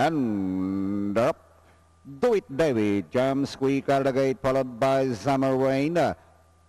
And up. Do it, David. Jump squeak out the gate, followed by Summer Rain.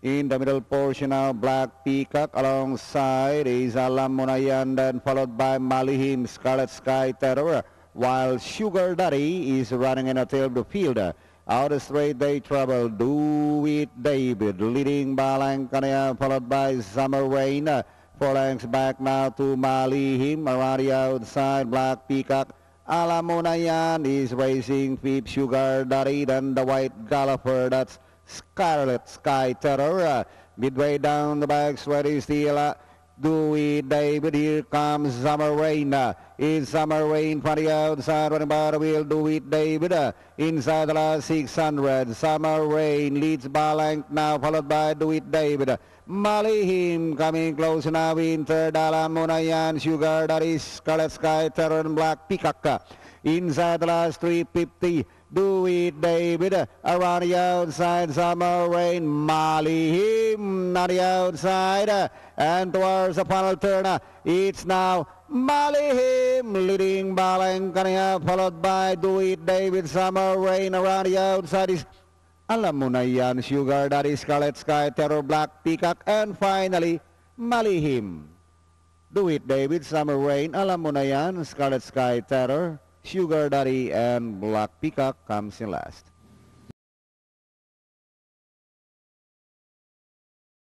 In the middle portion now, Black Peacock alongside is Alam Mo Na Yan, then followed by Malihim, Scarlet Sky Terror, while Sugar Daddy is running in a tail of the field. Out of straight they travel, Do It David, leading Balangkania, followed by Summer Rain. Four lengths back now to Malihim, around the outside, Black Peacock. Alam Mo Na Yan is racing Fifth Sugar Daddy, then the White Galloper, that's Scarlet Sky Terror. Uh, midway down the back ready still. Uh, Do It David, here comes Summer Rain. Uh, is Summer Rain from the outside, running by the wheel, Do It David. Uh, inside the last 600, Summer Rain leads Balank now, followed by Do It David. Malihim coming close now in third, Alam Mo Na Yan, Sugar, that is Scarlet Sky, Terror and Black Peacock. Inside the last 350, it, David. Around the outside, Summer Rain. Malihim on the outside. And towards the final turn, it's now Malihim leading Balangkania, followed by It, David. Summer Rain around the outside is alam mo na yan, Sugar Daddy, Scarlet Sky, Terror Black, Peacock, and finally, Malihim. Do it, David, Summer Rain, alam mo na yan, Scarlet Sky, Terror, Sugar Daddy, and Black Peacock comes in last.